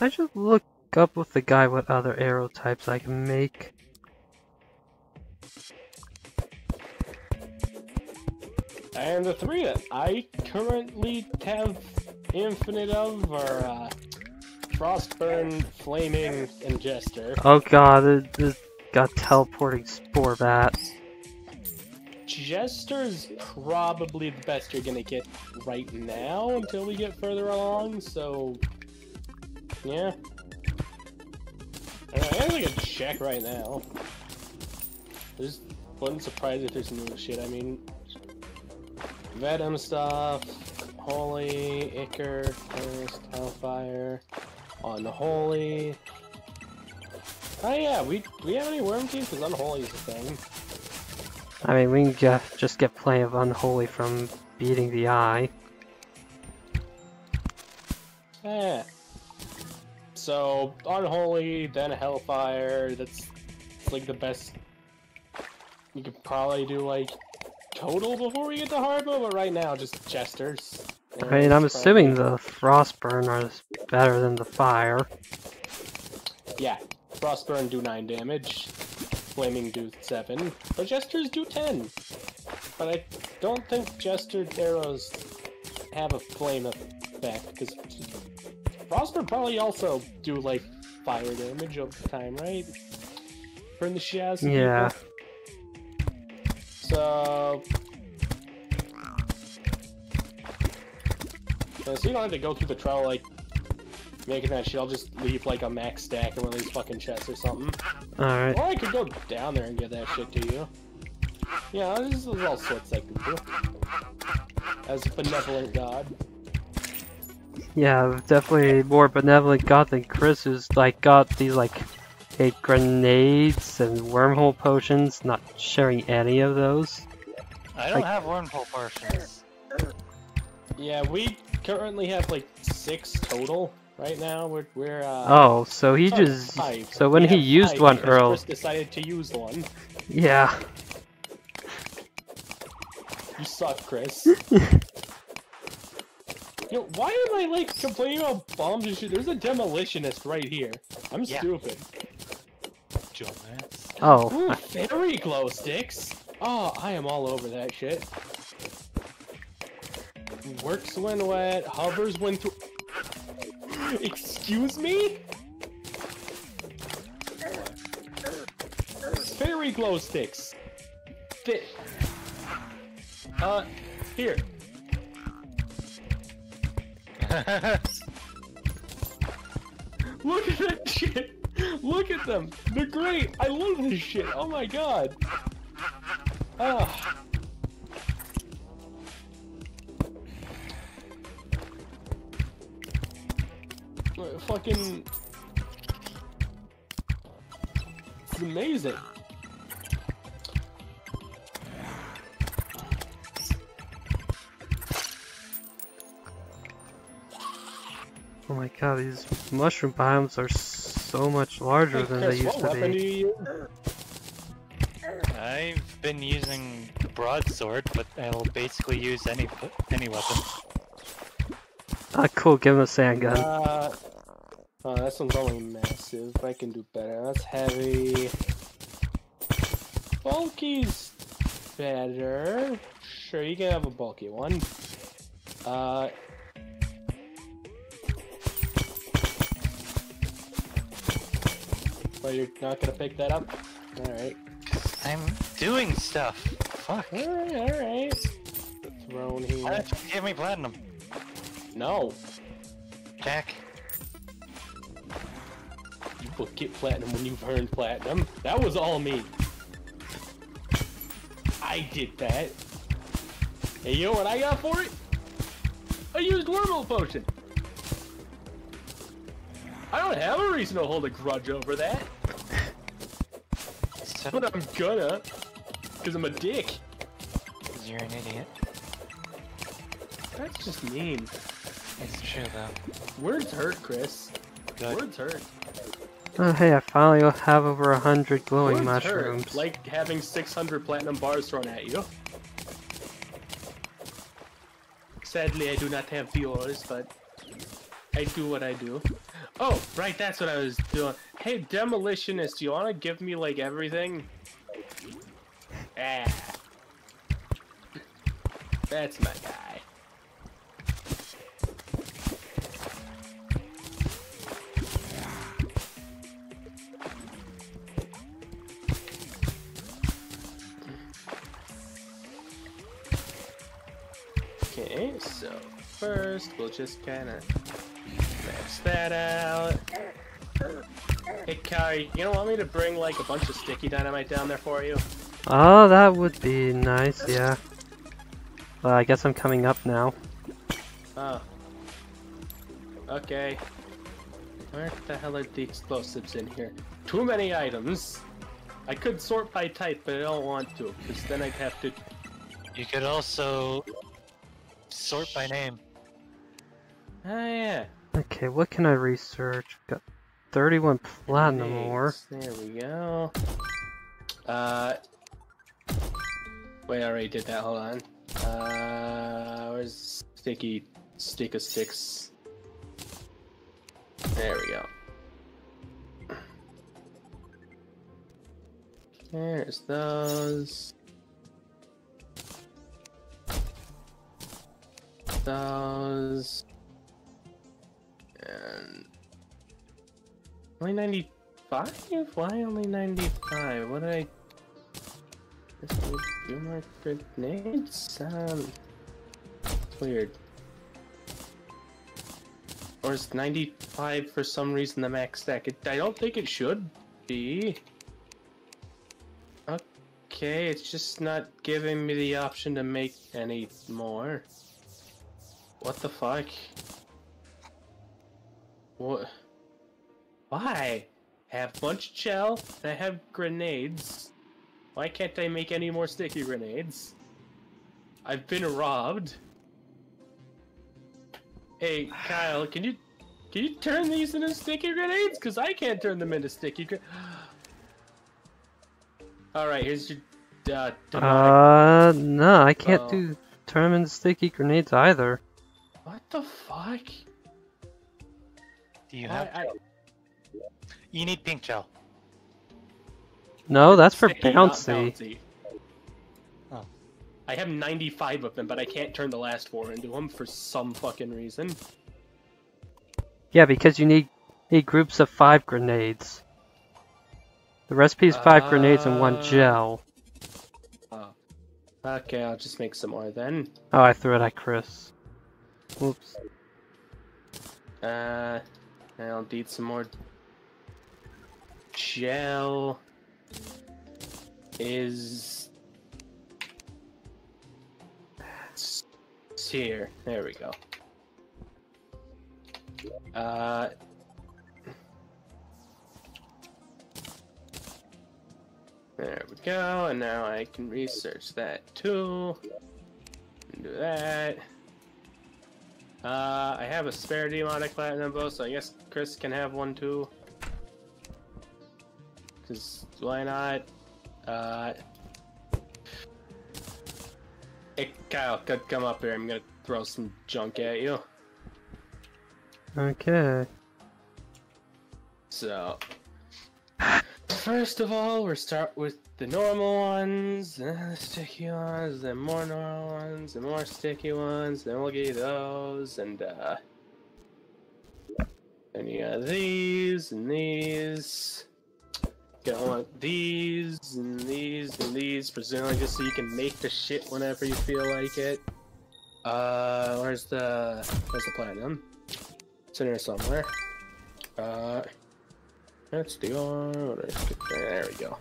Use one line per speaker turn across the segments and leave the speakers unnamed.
I should look up with the guy what other arrow types I can make.
And the three that I currently have infinite of are uh, Frostburn, Flaming, and Jester.
Oh god, it, it got teleporting Spore Bat.
Jester's probably the best you're gonna get right now until we get further along, so yeah. I'm gonna check right now. There's wouldn't surprise if there's new shit, I mean Venom stuff, Holy, Ichor, Curse, Hellfire, Unholy. Oh yeah, we do we have any worm teeth? Because Unholy is a thing.
I mean, we can just, just get plenty of Unholy from beating the eye.
Eh. So, Unholy, then Hellfire, that's like the best. You could probably do like total before we get to hard mode, but right now just Jesters.
I mean, I'm assuming the Frostburn is better than the Fire.
Yeah, Frostburn do 9 damage, Flaming do 7, but Jesters do 10. But I don't think Jester arrows have a flame effect, because Frostburn probably also do like fire damage over time, right? Burn the out
Yeah.
people. So... Yeah, so you don't have to go through the trial like making that shit. I'll just leave like a max stack in one of these fucking chests or something.
Alright.
Or I could go down there and give that shit to you. Yeah, there's all sorts I can do. As a benevolent god.
Yeah, definitely more benevolent god than Chris who's like got these like eight grenades and wormhole potions, not sharing any of those.
I don't
Like-
have wormhole potions.
Yeah, we currently have like six total right now. We're, we're uh...
Oh, so he just
five.
so when
We
he used one
because
Earl,
Chris decided to use one.
yeah.
You suck, Chris. Yo, why am I like complaining about bombs and shit? There's a demolitionist right here. I'm
Yeah.
stupid.
Dumbass.
Oh,
Ooh, fairy glow sticks. Oh, I am all over that shit. Works when wet, hovers when through. Excuse me? Fairy glow sticks. Fi- uh, here. Look at that shit! Look at them! They're great! I love this shit! Oh my god! Uh, Fucking... It's amazing!
God, these mushroom biomes are so much larger
Hey,
than
Chris,
they used
what
to
weapon do
be.
you use?
I've been using the broadsword, but I'll basically use any any weapon.
Ah, cool, give him a sand gun.
Uh, oh, this one's only massive. I can do better. That's heavy. Bulky's better. Sure, you can have a bulky one. Uh. Well, you're not gonna pick that up? Alright.
I'm doing stuff. Fuck.
Alright, alright. Throne
Why
here.
don't you give me platinum?
No!
Jack.
You will get platinum when you've earned platinum. That was all me. I did that. Hey, you know what I got for it? I used wormhole potion. I don't have a reason to hold a grudge over that, but I'm gonna, cause I'm a dick.
because you're an idiot.
That's just mean.
It's true though.
Words hurt, Chris.
Good.
Words hurt.
Oh hey, I finally have over a hundred glowing
Words
mushrooms.
hurt. Like having 600 platinum bars thrown at you. Sadly, I do not have yours, but I do what I do. Oh, right, that's what I was doing. Hey, demolitionist, do you want to give me like everything? Ah. That's my guy. Okay, so first we'll just kind of max that out. Hey, Kai, you don't want me to bring like a bunch of sticky dynamite down there for you?
Oh, that would be nice, yeah. Well, I guess I'm coming up now.
Oh. Okay. Where the hell are the explosives in here? Too many items. I could sort by type, but I don't want to, because then I'd have to.
You could also sort by name.
Ah, yeah.
Okay, what can I research? Got 31 platinum ore.
There we go. Uh. Wait, I already did that. Hold on. Uh, where's sticky stick of sticks? There we go. There's those. Those. And only 95? Why only 95? What did I... This would do more grenades? Um... Weird. Or is 95 for some reason the max stack? It, I don't think it should be. Okay, it's just not giving me the option to make any more. What the fuck? What? Why? I have a bunch of gel, and I have grenades. Why can't I make any more sticky grenades? I've been robbed. Hey, Kyle, can you can you turn these into sticky grenades? Cause I can't turn them into sticky grenades. All right, here's your uh,
Uh, no, I can't
Oh.
do turn them into sticky grenades either.
What the fuck?
Do you
I,
have?
I,
You need pink gel.
No, that's for
Sticky,
bouncy.
bouncy.
Oh.
I have 95 of them, but I can't turn the last four into them for some fucking reason.
Yeah, because you need need groups of five grenades. The recipe is five grenades and one
Uh,
gel.
Oh. Okay, I'll just make some more then.
Oh, I threw it at Chris. Whoops.
Uh, I'll need some more gel. Is here? There we go. Uh. There we go, and now I can research that too. Do that. Uh, I have a spare demonic platinum bow, so I guess Chris can have one too. Cause why not? Uh, hey Kyle, come up here. I'm gonna throw some junk at you.
Okay.
So, first of all, we'll start with the normal ones, then the sticky ones, then more normal ones, and more sticky ones, then we'll get those, and, uh, then you got these, and these. Gonna want these, and these, and these, presumably just so you can make the shit whenever you feel like it. Uh, where's the, where's the platinum? It's in here somewhere. Uh, that's the order. There we go.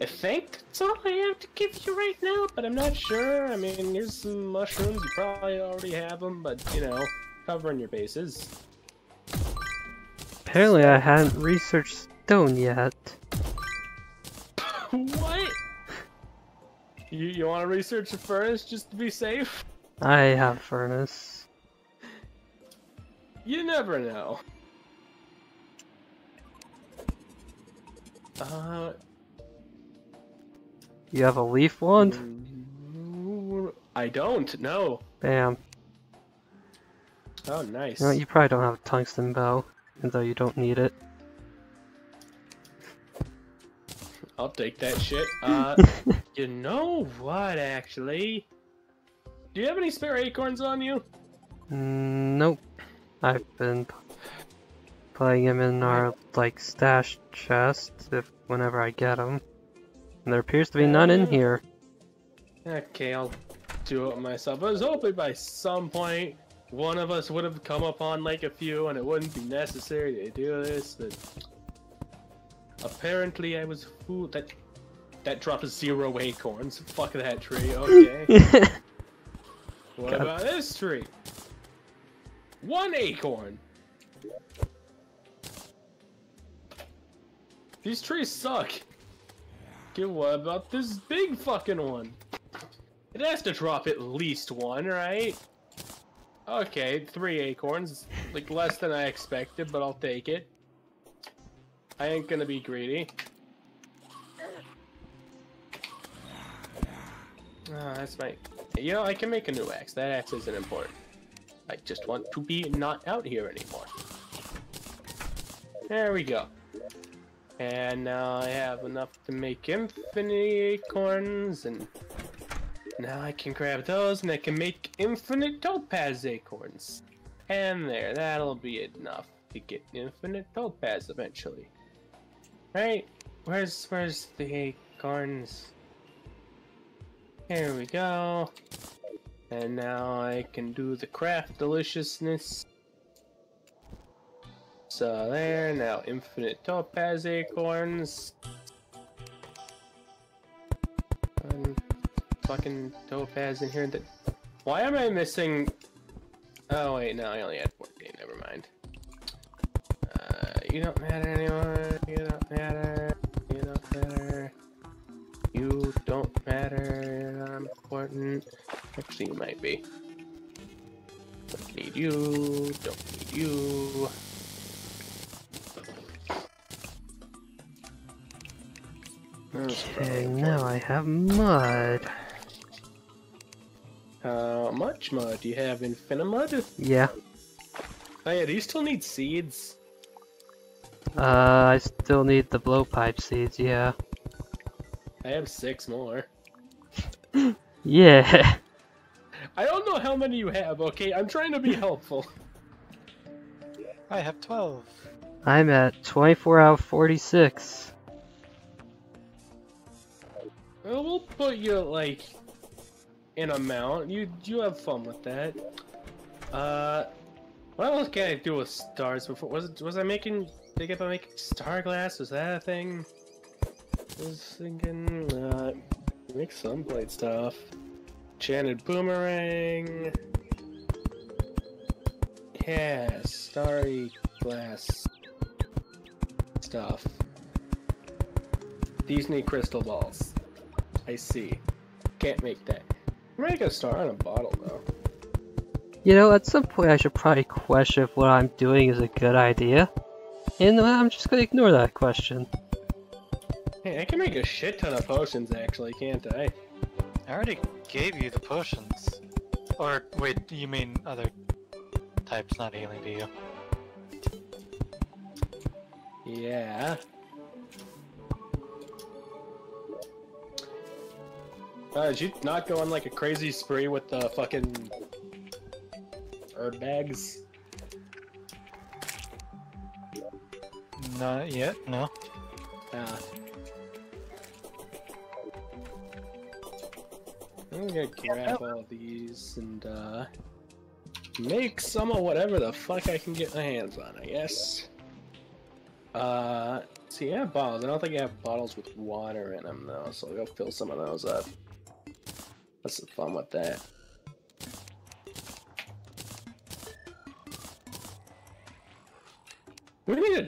I think that's all I have to give you right now, but I'm not sure. I mean, here's some mushrooms. You probably already have them, but you know, covering your bases.
Apparently, I hadn't researched stone yet.
what? You you want to research it furnace just to be safe?
I have furnace.
You never know. Uh,
You have a leaf wand?
I don't. No.
Bam.
Oh, nice.
You, know, you probably don't have a tungsten bow, even though you don't need it.
I'll take that shit. Uh, you know what, actually? Do you have any spare acorns on you?
Mm, Nope. I've been putting them in our like stash chest if whenever I get them. And there appears to be none in
Uh,
here.
Okay, I'll do it myself. I was hoping by some point one of us would have come upon like a few and it wouldn't be necessary to do this, but apparently I was fooled. That that dropped zero acorns. Fuck that tree. Okay. what
God.
about this tree? One acorn. These trees suck. Okay, what about this big fucking one? It has to drop at least one, right? Okay, three acorns. Like less than I expected, but I'll take it. I ain't gonna be greedy. Ah, that's my. You know, I can make a new axe. That axe isn't important. I just want to be not out here anymore. There we go. And now I have enough to make infinite acorns, and now I can grab those, and I can make infinite topaz acorns. And there, that'll be enough to get infinite topaz eventually. Right? Where's where's the acorns? Here we go. And now I can do the craft deliciousness. So there, now infinite topaz acorns. One fucking topaz in here. That why am I missing? Oh wait, no, I only had 14. Never mind. Uh, you don't matter anymore. You don't matter. You don't matter. You don't matter. You're not important. Actually, you might be. Don't need you. Don't need you.
Okay, now I have mud.
How much mud? Do you have infinite mud?
Yeah.
Oh yeah, do you still need seeds?
Uh, I still need the blowpipe seeds, yeah.
I have six more.
Yeah.
I don't know how many you have, okay? I'm trying to be helpful.
I have 12.
I'm at 24 out of 46.
Well, we'll put you, like, in a mount. You you have fun with that. Uh, what else can I do with stars before? Was it, was I making, think about making star glass? Was that a thing? I was thinking, uh, make some blade stuff. Enchanted boomerang. Yeah, starry glass stuff. These need crystal balls. I see. Can't make that. Make a star on a bottle though.
You know, at some point I should probably question if what I'm doing is a good idea. And I'm just gonna ignore that question.
Hey, I can make a shit ton of potions actually, can't I?
I already gave you the potions. Or, wait, you mean other types, not healing, do you?
Yeah. Uh, did you not go on like a crazy spree with the fucking herb bags?
Not yet, no.
Ah. I'm gonna grab all these and uh make some of whatever the fuck I can get my hands on, I guess. Uh, see, I have bottles. I don't think I have bottles with water in them though, so I'll go fill some of those up. What's the fun with that?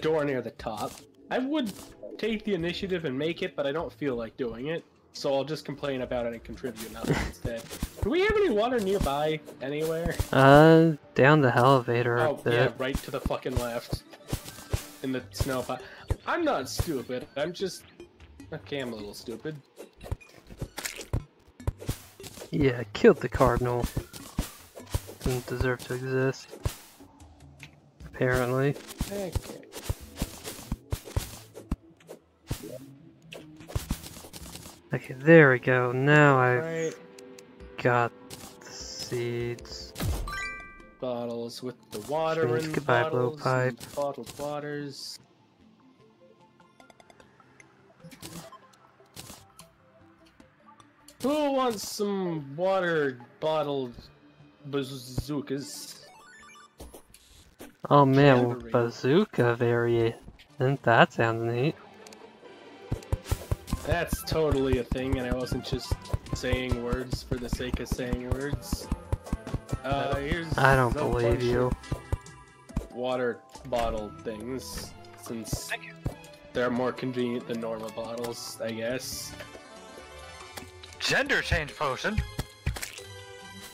Door near the top. I would take the initiative and make it, but I don't feel like doing it. So I'll just complain about it and contribute nothing instead. Do we have any water nearby anywhere?
Uh, down the elevator
Oh, yeah, right to the fucking left. In the snow pile. I'm not stupid. I'm just... Okay, I'm a little stupid.
Yeah, killed the cardinal. Didn't deserve to exist. apparently.
Okay.
Okay, there we go. Now I've
Right.
got the seeds.
Bottles with the water
Strange
in
goodbye,
bottles.
blowpipe.
and Bottled waters. Who wants some water bottled bazookas?
Oh man,
Jamboree.
bazooka variant. That sounds neat.
That's totally a thing, and I wasn't just saying words for the sake of saying words. Uh, here's
I don't believe you.
Water bottle things, since they're more convenient than normal bottles, I guess.
Gender change potion.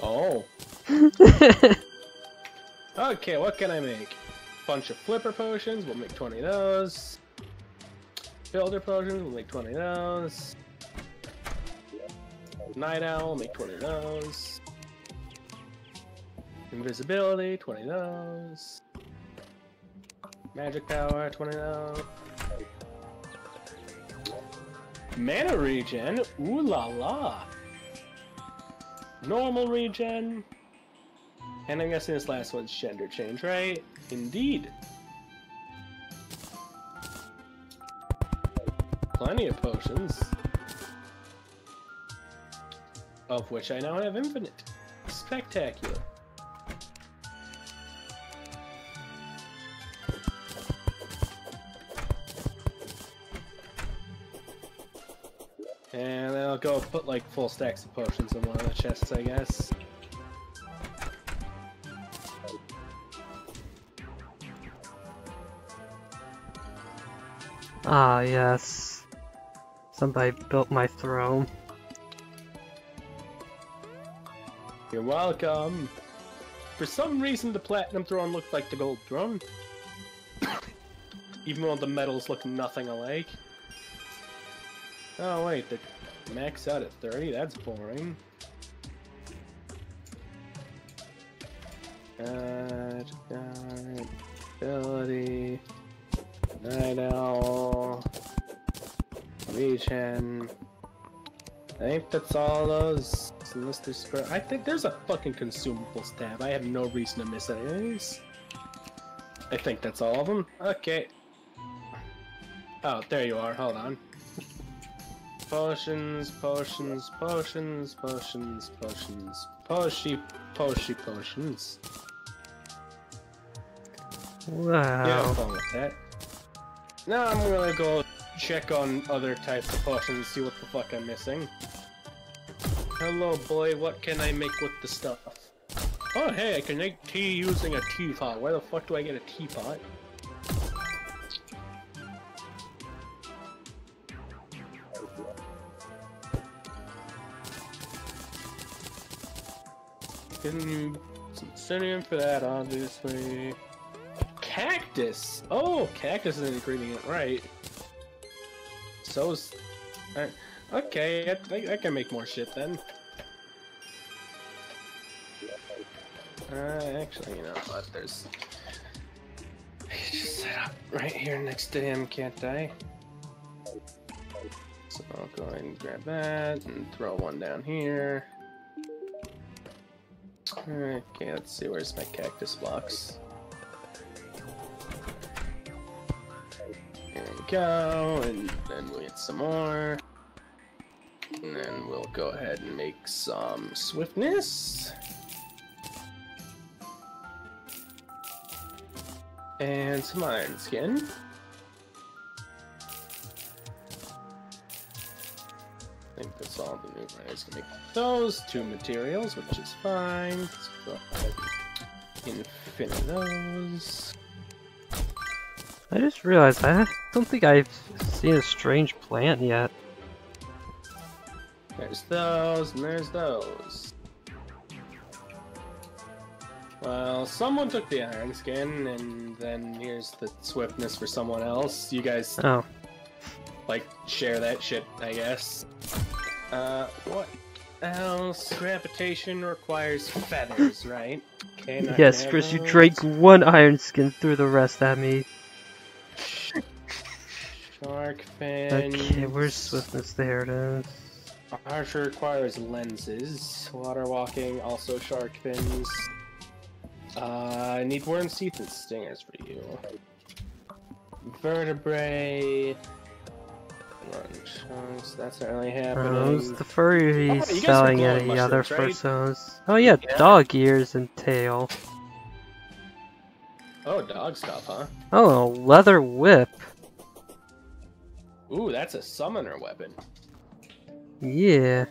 Oh. Okay, what can I make? Bunch of flipper potions, we'll make 20 of those. Builder potions, we'll make 20 of those. Night owl, make 20 of those. Invisibility, 20 of those. Magic power, 20 of those. Mana regen, ooh la la. Normal regen, and I'm guessing this last one's gender change, right? Indeed. Plenty of potions. Of which I now have infinite. Spectacular. And then I'll go put like full stacks of potions in one of the chests, I guess.
Ah, yes. Somebody built my throne.
You're welcome. For some reason, the platinum throne looked like the gold throne. Even though the metals look nothing alike. Oh wait, the max out at 30? That's boring. God, ability, night owl, regen. I think that's all those. Unless there's I think there's a fucking consumables tab. I have no reason to miss any of these. I think that's all of them. Okay. Oh, there you are. Hold on. Potions, potions, potions, potions, potions, poshy, poshy, potions.
Wow.
Yeah, I'm fine with that. Now I'm gonna go check on other types of potions and see what the fuck I'm missing. Hello, boy. What can I make with the stuff? Oh, hey, I can make tea using a teapot. Where the fuck do I get a teapot? Some obsidian for that, obviously. Cactus! Oh, cactus is an ingredient, right. So's... uh, Okay, I, I, I can make more shit then. Uh, actually, you know what, there's... I can just set up right here next to him, can't I? So I'll go ahead and grab that and throw one down here. Okay, let's see, where's my cactus blocks? Go, and then we'll get some more. And then we'll go ahead and make some swiftness. And some iron skin. I think that's all the new guys can make those two materials, which is fine. Let's go ahead and infinitive those.
I just realized I don't think I've seen a strange plant yet.
There's those, and there's those. Well, someone took the iron skin, and then here's the swiftness for someone else. You guys,
Oh,
like, share that shit, I guess. Uh, what else? Gravitation requires feathers, right? Okay,
Yes, Chris, you drank one iron skin, threw the rest at me.
Shark fin.
Okay, where's swiftness? There it is.
Archer requires lenses. Water walking, also shark fins. Uh, I need worm teeth and stingers for you. Vertebrae. That's not really happening.
How's the furry
Oh,
he's
you guys
selling
have
any other
right?
personas? Oh yeah,
Yeah.
dog ears and tail.
Oh, dog stuff, huh?
Oh, leather whip.
Ooh, that's a summoner weapon.
Yeah.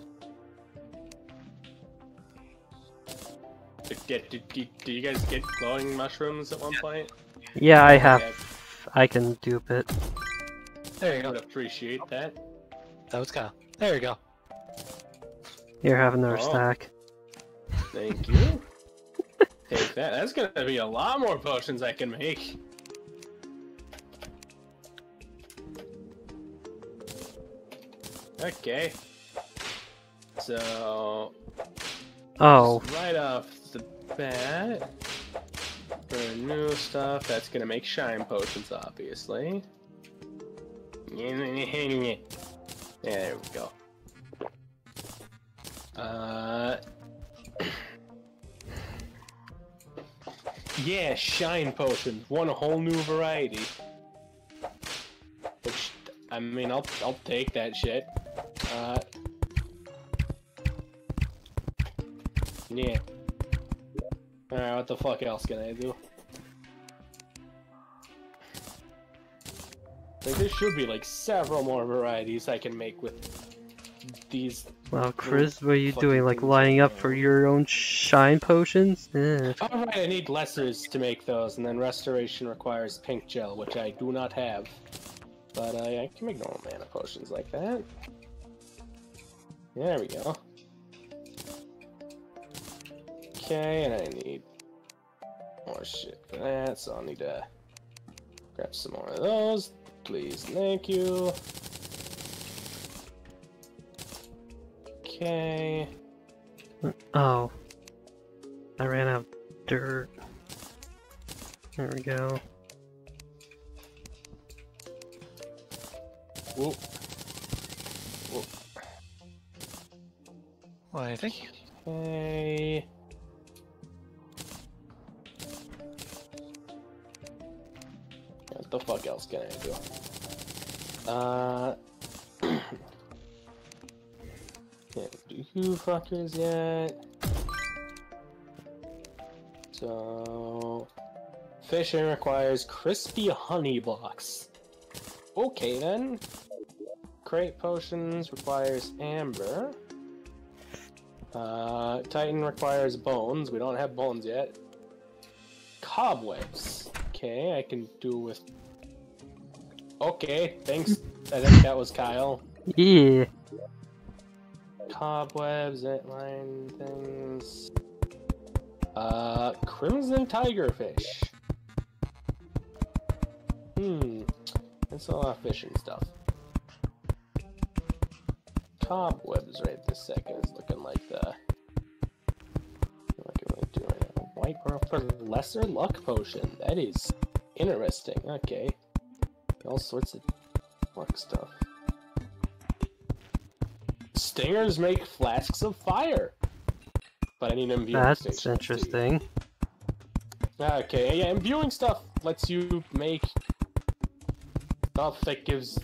Did, did, did, did, did you guys get glowing mushrooms at one point?
Yeah, I have.
Okay,
I can dupe it.
There you go.
would appreciate that.
That was Kyle. There you go.
Here, have another
Oh.
stack.
Thank you. Take that. That's gonna be a lot more potions I can make. Okay. So
Oh,
right off the bat, for new stuff, that's gonna make shine potions, obviously. Yeah, there we go. Uh, yeah, shine potions, one whole new variety. Which, I mean, I'll I'll take that shit. Uh, yeah. Alright, what the fuck else can I do? Like, there should be like several more varieties I can make with these.
well, Chris, what are you doing? Like lining up for your own shine potions? Eh.
Alright, I need lessers to make those, and then restoration requires pink gel, which I do not have. But I, I can make normal mana potions like that. There we go. Okay, and I need more shit for that, so I'll need to grab some more of those. Please, thank you. Okay.
Oh. I ran out of dirt. There we go.
Whoop.
Do you think?
Okay. What the fuck else can I do? Uh. Can't do you fuckers yet. So. Fishing requires crispy honey blocks. Okay then. Crate potions requires amber. Uh, Titan requires bones. We don't have bones yet. Cobwebs. Okay, I can do with. Okay, thanks. I think that was Kyle.
Yeah.
Cobwebs, line things. Uh, Crimson Tigerfish. Hmm, that's a lot of fishing stuff. Cobwebs right this second is looking like the. What can we do right now? White for lesser luck potion. That is interesting. Okay, all sorts of luck stuff. Stingers make flasks of fire. But I need imbuing
That's
stations, too.
interesting.
Ah, okay, yeah, imbuing stuff lets you make stuff that gives.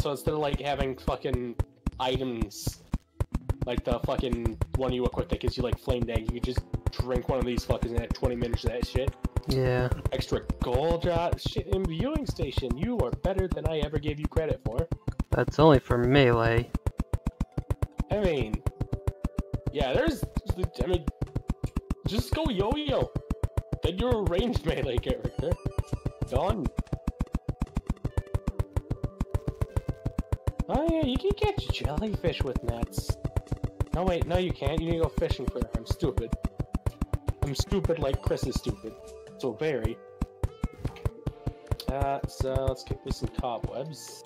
So instead of like having fucking items, like the fucking one you equip that gives you like flame dag, you can just drink one of these fuckers and add 20 minutes of that shit.
Yeah.
Extra gold drop, shit, imbuing station. You are better than I ever gave you credit for.
That's only for melee.
I mean, yeah, there's. I mean, just go yo yo. Then you're a ranged melee character. Done. Oh yeah, you can catch jellyfish with nets. No wait, no you can't. You need to go fishing for them. I'm stupid. I'm stupid like Chris is stupid. So very. Uh, so let's get me some cobwebs.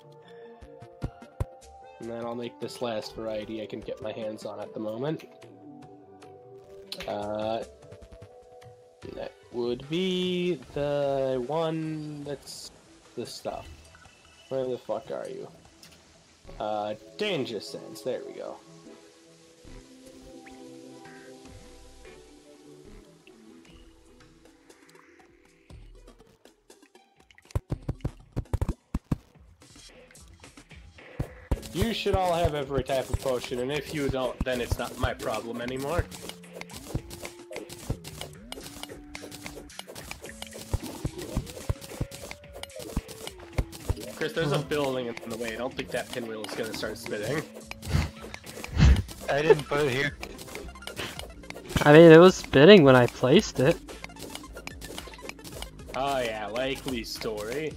And then I'll make this last variety I can get my hands on at the moment. Uh, that would be the one that's the stuff. Where the fuck are you? Uh, danger sense. There we go. You should all have every type of potion, and if you don't, then it's not my problem anymore. Chris, there's a building in the way. I don't think that pinwheel is gonna start spinning.
I didn't put it here.
I mean, it was spinning when I placed it.
Oh yeah, likely story.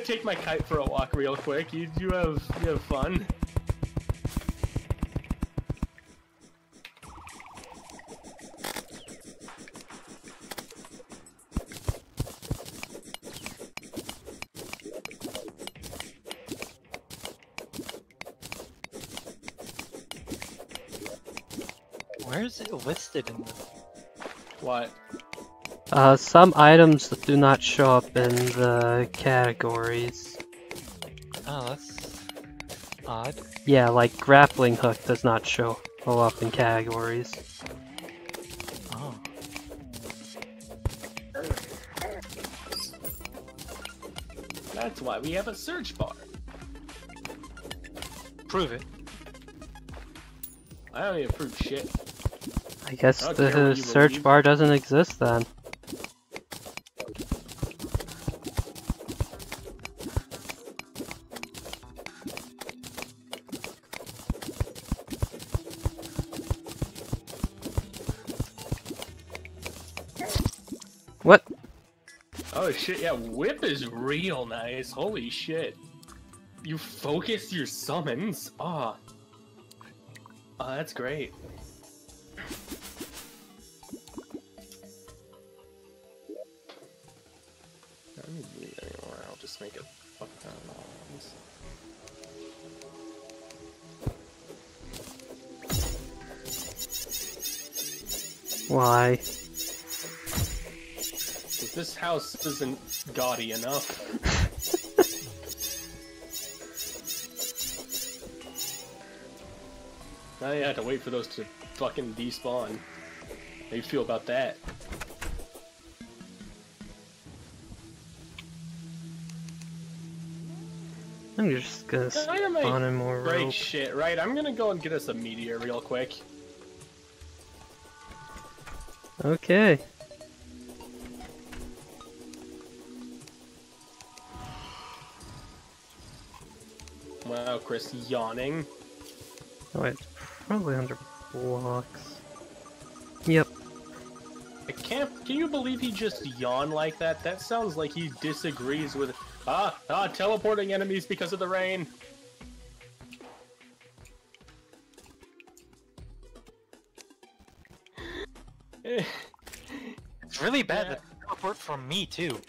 Take my kite for a walk real quick. You, you have, you have fun.
Where is it listed in the...
What?
Uh, some items that do not show up in the categories.
Oh, that's odd.
Yeah, like grappling hook does not show up in categories.
Oh.
That's why we have a search bar.
Prove it.
I don't need to prove shit.
I guess
I don't care what
the search bar doesn't exist then. What?
Oh shit, yeah, whip is real nice. Holy shit. You focus your summons. Ah. Oh. that's great. I don't need it anymore. I'll just make it fuck ton of.
Why?
House isn't gaudy enough. now you have to wait for those to fucking despawn. How you feel about that?
I'm just gonna
Dynamite
spawn in more rope.
Great shit, right? I'm gonna go and get us a meteor real quick.
Okay.
Wow, Chris yawning.
Oh, it's probably under blocks. Yep.
I can't. Can you believe he just yawned like that? That sounds like he disagrees with. Ah, ah, teleporting enemies because of the rain. Eh,
It's really bad
Yeah.
that they teleport from me too.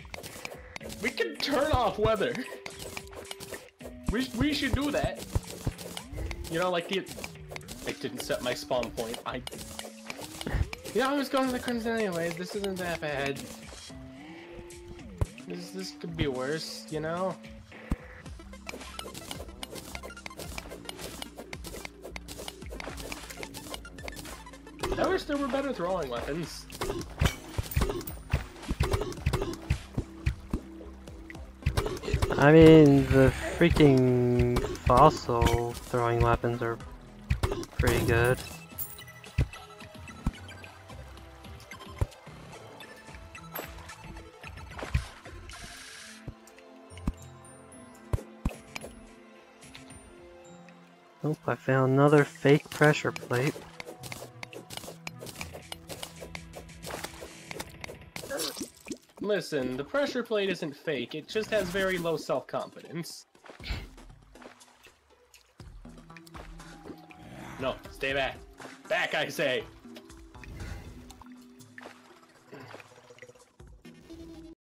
we can turn off weather. We we should do that. You know, like the. I didn't set my spawn point. I. Yeah, I was going to the crimson anyways. This isn't that bad. This this could be worse, you know. I wish there were better throwing weapons.
I mean, the freaking fossil throwing weapons are pretty good. Oh, I found another fake pressure plate.
Listen, the pressure plate isn't fake, it just has very low self-confidence. No, stay back. Back, I say.